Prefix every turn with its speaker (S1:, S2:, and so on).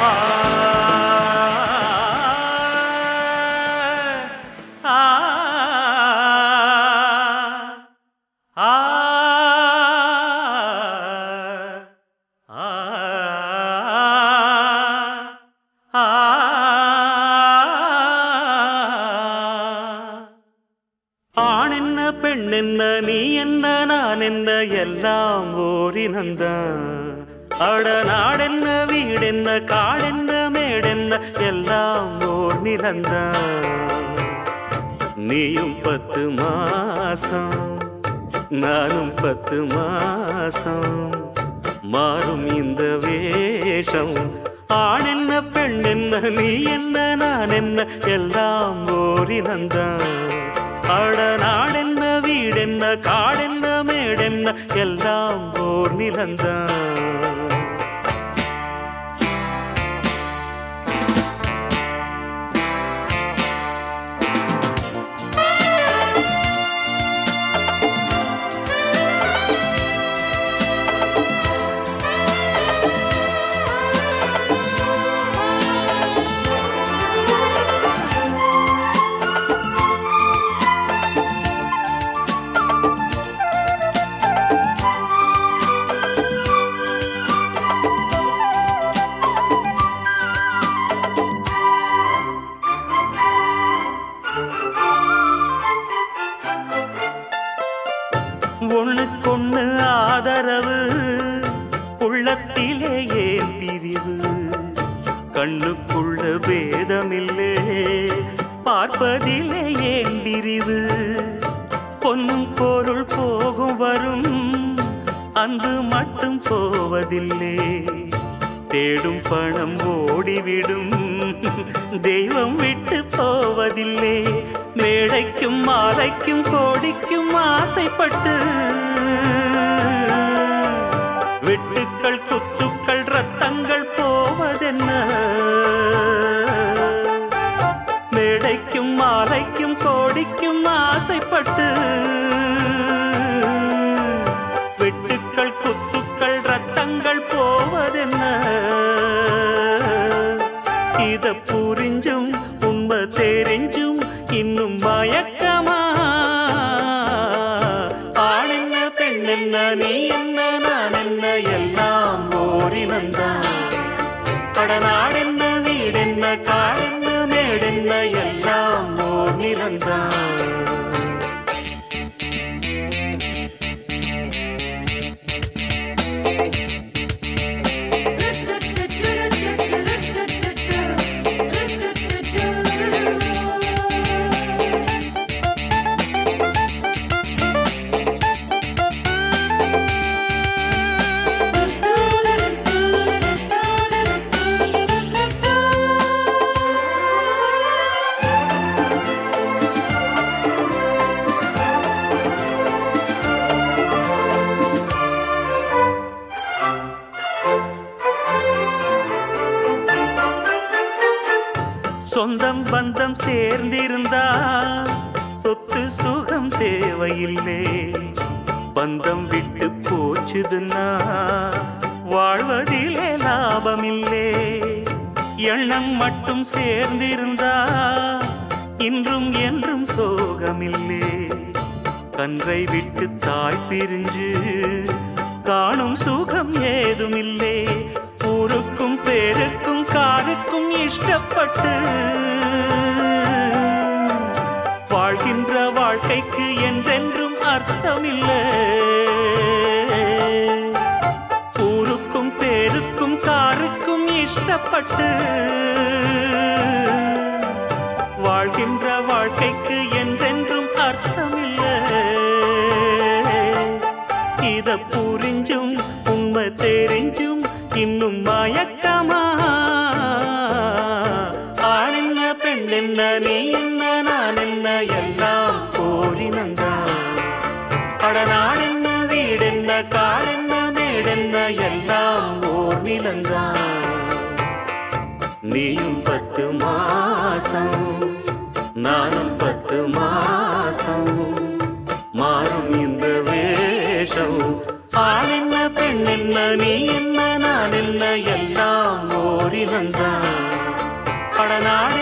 S1: ஆண் என்ன பெண் என்ன நீ என்ன நான் என்ன எல்லாம் ஓரினந்தான். அட நாடென்ன வீடென்ன காடென்ன மேடென்ன எல்லாம் ஓர் நிலந்தான் நீயும் பத்து மாசம் நானும் பத்து மாசம் மாறும் இந்த வேஷம். ஆண் என்ன பெண் என்ன நீ என்ன நான் என்ன எல்லாம் ஓரினந்தான் அட நாடென்ன வீடென்ன காடென்ன மேடென்ன எல்லாம் ஓர் நிலந்தான் ஒண்ணுக்கொண்ணு ஆதரவு உள்ளத்திலே ஏன் பிரிவு? கண்ணுக்குள்ள பேதமில்லே பார்ப்பதிலே ஏன் பிரிவு? பொன்னும் பொருள் போகும் வரும் அன்பு மட்டும் போவதில்லை. தேடும் பணம் ஓடிவிடும் தெய்வம் விட்டு போவதில்லை. மேடைக்கும் மாலைக்கும் கோடிக்கும் ஆசைப்பட்டு வெட்டுக்கள் குத்துக்கள் ரத்தங்கள் போவதென்ன? மேடைக்கும் மாலைக்கும் கோடிக்கும் ஆசைப்பட்டு வெட்டுக்கள் குத்துக்கள் ரத்தங்கள் போவதென்ன? இத புரிஞ்சும் என்ன நான் என்ன எல்லாம் ஓடி வந்தான்? கடநாடென்ன வீடென்ன காடென்ன மேடென்ன எல்லாம் ஓடி வந்தான்? சொந்தம் பந்தம் சேர்ந்திருந்தா சொத்து சுகம் தேவையில்லை. பந்தம் விட்டு போச்சுதுன்னா வாழ்வதிலே லாபமில்லே. எண்ணம் மட்டும் சேர்ந்திருந்தா இன்றும் என்றும் சோகமில்லே. கன்றை விட்டு தாய் பிரிஞ்சு காணும் சுகம் வாழ்க்கைக்கு என்றென்றும் அர்த்தமில்லை. ஊருக்கும் பேருக்கும் சாருக்கும் இஷ்டப்பட்டு வாழ்கின்ற வாழ்க்கைக்கு என்றென்றும் அர்த்தமில்லை. இத புரிஞ்சும் உண்மை தெரிஞ்சும் இன்னும் மயக்கமா? ஆண் என்ன பெண் என்ன நீ என்ன நான் என்ன எல்லாம் நாடென்ன வீடென்ன காடென்ன மேடென்ன எல்லாம் ஓர் நிலந்தான் நீயும் பத்து மாசம் நானும் பத்து மாசம் மாறும் இந்த வேஷம். ஆண் என்ன பெண் என்ன நீ என்ன நான் என்ன எல்லாம் ஓரினந்தான் அடநாடென்ன